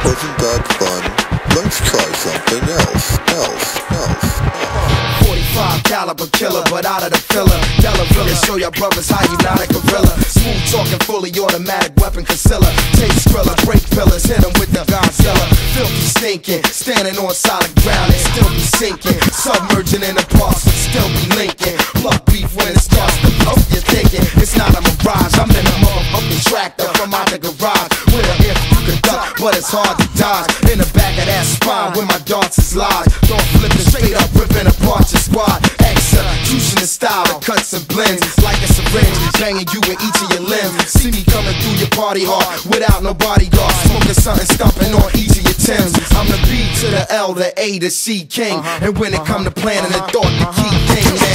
Wasn't that fun? Let's try something else, else, else, else. 45 caliber killer, but out of the filler. Della Villa, show your brothers how you not a gorilla. Smooth talking, fully automatic weapon concealer. Take skrilla, break pillars, hit 'em with the Godzilla. Filthy stinking, standing on solid ground and still be sinking. Submerging in the parts and still be linking. Pluck beef when it starts to you're thinking it's not a mirage. I'm in a motherfucking tractor from out the garage. But it's hard to dodge. In the back of that spine where my darts is lodged. Don't flip it straight up, ripping apart your squad. Execution in style that cuts and blends like a syringe, banging you with each of your limbs. See me coming through your party hard without no bodyguard, smoking something, stomping on each of your Timbs. I'm the B to the L, the A to C king, uh-huh. and when it come to planning the thought, the key thing,